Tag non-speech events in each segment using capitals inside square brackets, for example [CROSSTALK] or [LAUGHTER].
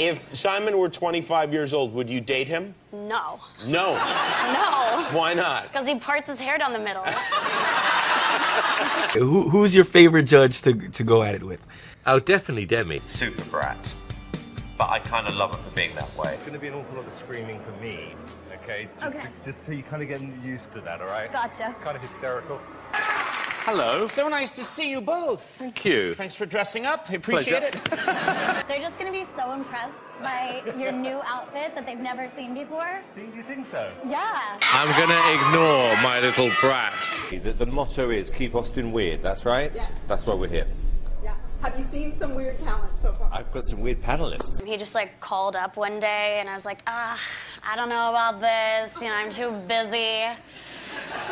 If Simon were 25 years old, would you date him? No. No. [LAUGHS] No. Why not? Because he parts his hair down the middle. [LAUGHS] Who, who's your favorite judge to, to go at it with? Oh, definitely Demi. super brat. But I kind of love her for being that way. It's going to be an awful lot of screaming for me, okay? Just, Okay. just so you kind of get used to that, all right? Gotcha. It's kind of hysterical. Hello. So nice to see you both. Thank you. Thanks for dressing up. I appreciate Pleasure. it. [LAUGHS] They're just gonna be so impressed by your new outfit that they've never seen before. Think you think so? Yeah. I'm gonna ignore my little brat. The, the motto is keep Austin weird, that's right? Yes. That's why we're here. Yeah. Have you seen some weird talent so far? I've got some weird panelists. he just like called up one day and I was like, ah, I don't know about this. You know, I'm too busy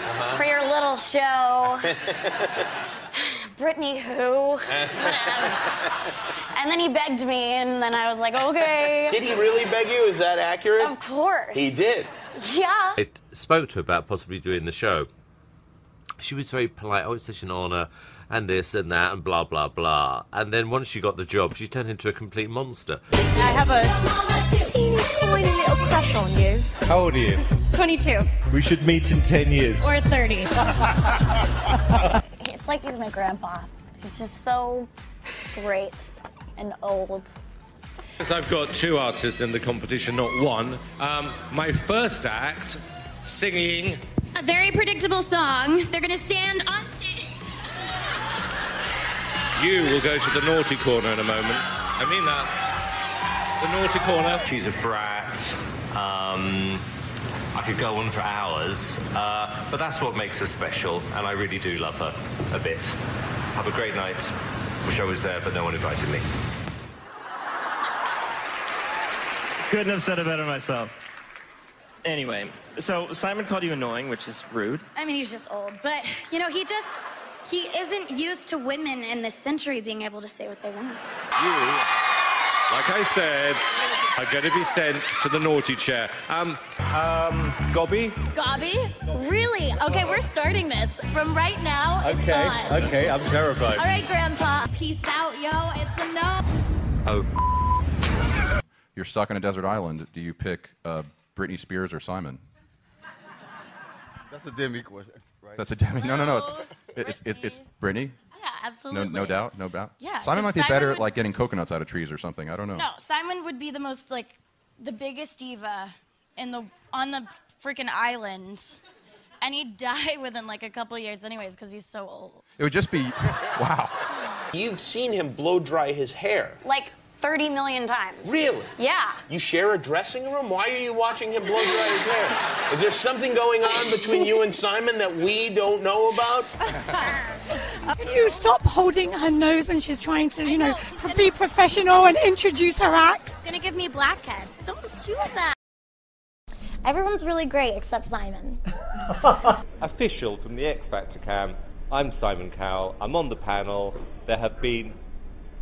Uh-huh. for your little show. [LAUGHS] Britney who? Whatevs. and then he begged me and then I was like, okay. Did he really beg you? Is that accurate? Of course. He did. Yeah. I spoke to her about possibly doing the show. She was very polite. Oh, it's such an honour, and this and that, and blah blah blah. And then once she got the job, she turned into a complete monster. I have a teeny tiny little crush on you. How old are you? 22 We should meet in 10 years. or 30. [LAUGHS] It's like he's my grandpa. He's just so great and old. So I've got two artists in the competition, not one. Um, my first act, singing. A very predictable song. They're gonna stand on stage. You will go to the naughty corner in a moment. I mean that. The naughty corner. She's a brat. Um, I could go on for hours, uh, but that's what makes her special, and I really do love her a bit. Have a great night. Wish I was there, but no one invited me. Couldn't have said it better myself. Anyway, so Simon called you annoying, which is rude. I mean, he's just old, but you know, he just he isn't used to women in this century being able to say what they want. You, like I said, are going to be sent to the naughty chair. Um, Um, Gobby? Gobby? Really? Okay, we're starting this from right now. It's Okay, on. okay, I'm terrified. All right, Grandpa. Peace out, yo. It's a no. oh, You're stuck on a desert island. Do you pick uh, Britney Spears or Simon? That's a demi question, right? That's a demi. No, no, no. It's it's it's, it's Britney. Yeah, No, absolutely. no doubt, no doubt. Yeah, Simon 'cause might be Simon better would- at like getting coconuts out of trees or something. I don't know. No, Simon would be the most like the biggest diva in the on the freaking island, and he'd die [LAUGHS] within like a couple years anyways because he's so old. It would just be, [LAUGHS] wow. You've seen him blow dry his hair. Like 30 million times. Really? Yeah. You share a dressing room? Why are you watching him blow dry his hair? Is there something going on between you and Simon that we don't know about? [LAUGHS] Can you stop holding her nose when she's trying to, you know, be professional and introduce her act? It's gonna give me blackheads. Don't do that. Everyone's really great except Simon. [LAUGHS] official from the X Factor cam. I'm Simon Cowell. I'm on the panel. There have been,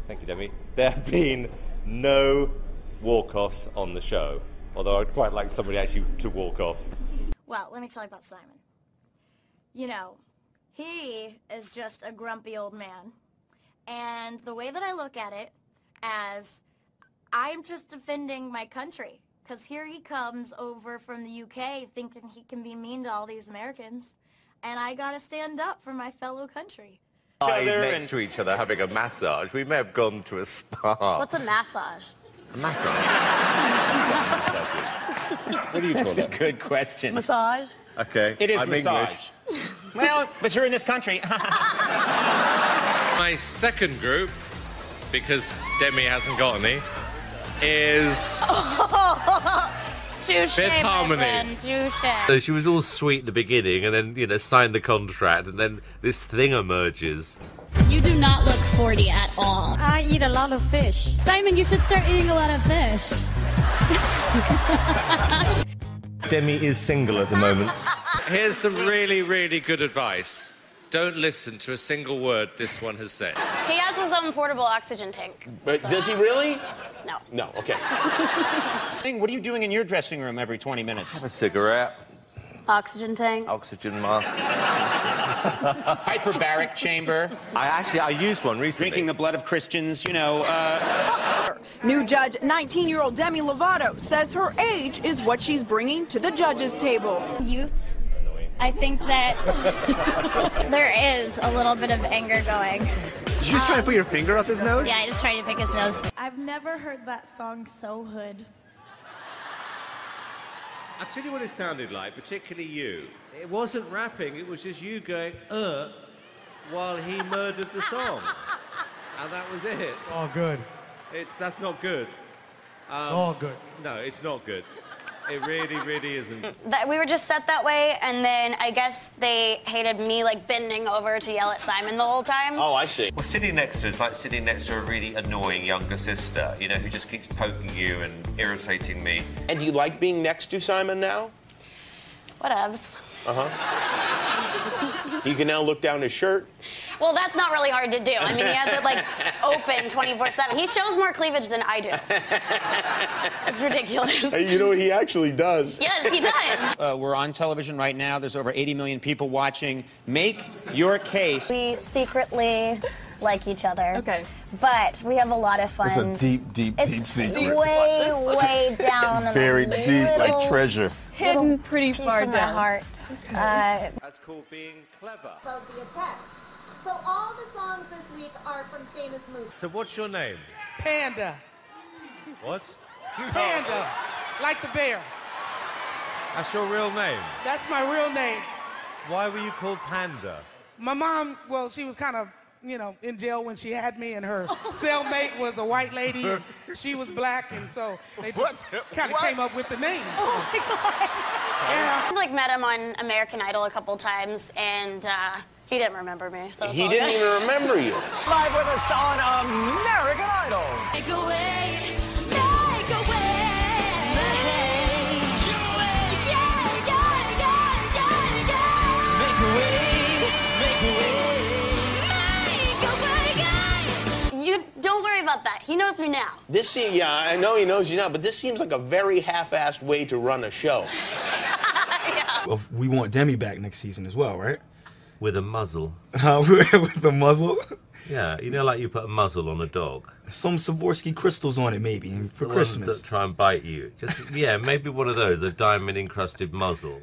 thank you, Demi. There have been no walk-offs on the show. Although I'd quite like somebody actually to walk off. Well, let me tell you about Simon. You know, he is just a grumpy old man. And the way that I look at it as I'm just defending my country. Because here he comes over from the UK thinking he can be mean to all these Americans. And I got to stand up for my fellow country. Lying other next and- to each other having a massage. We may have gone to a spa. What's a massage? a massage? [LAUGHS] what do you call That's a good question. Massage? Okay. It is I'm massage. English. Well, but you're in this country. [LAUGHS] My second group, because Demi hasn't got any, is [LAUGHS] Touche, Fifth my Harmony. friend, touche. So she was all sweet in the beginning, and then you know signed the contract, and then this thing emerges. You do not look 40 at all. I eat a lot of fish. Simon, you should start eating a lot of fish. Demi is single at the moment. [LAUGHS] Here's some really, really good advice. Don't listen to a single word this one has said. He has his own portable oxygen tank. But does he really? No. No, okay. [LAUGHS] what are you doing in your dressing room every 20 minutes? Have a cigarette, Oxygen tank. oxygen mask. [LAUGHS] Hyperbaric chamber, I actually I used one recently. drinking the blood of Christians, you know. Uh, [LAUGHS] New judge, 19-year-old Demi Lovato, says her age is what she's bringing to the judges' table. Youth. I think that [LAUGHS] there is a little bit of anger going. Did you just try to put your finger up his nose? Yeah, I just tried to pick his nose. I've never heard that song so hood. I'll tell you what it sounded like, particularly you. It wasn't rapping, it was just you going, uh, while he murdered the song. and that was it. Oh, good. It's, that's not good. Um, It's all good. No, it's not good. It really, really isn't. That we were just set that way, and then I guess they hated me like bending over to yell at Simon the whole time. Oh, I see. Well, sitting next to is like sitting next to a really annoying younger sister, you know, who just keeps poking you and irritating me. And do you like being next to Simon now? Whatevs. Uh huh. [LAUGHS] you can now look down his shirt. Well, that's not really hard to do. I mean, he has it like [LAUGHS] open 24/7. He shows more cleavage than I do. It's ridiculous. Hey, you know what he actually does? Yes, he does. Uh, we're on television right now. There's over 80 million people watching. Make your case. We secretly like each other. Okay. But we have a lot of fun. It's a deep, deep, It's deep secret. way, way down. in Very the deep, like treasure. Hidden pretty far in my down. heart. Uh, That's called being clever. About the attack. So all the songs this week are from famous movies. So what's your name? Panda. What? Panda. Like the bear. That's your real name. That's my real name. Why were you called Panda? My mom, well, she was kind of, you know, in jail when she had me, and her cellmate was a white lady, and she was black, and so they just kind of came up with the name. oh I like met him on American Idol a couple times, and uh, he didn't remember me. So He didn't good. even remember you. Live with us on American Idol. About that. He knows me now. This seems, yeah, I know he knows you now, but this seems like a very half-assed way to run a show. [LAUGHS] Well, we want Demi back next season as well, right? With a muzzle. [LAUGHS] Uh, with a muzzle. Yeah, you know, like you put a muzzle on a dog. Some Swarovski crystals on it, maybe, for The ones Christmas. that try and bite you. Just yeah, maybe one of those, a diamond encrusted muzzle.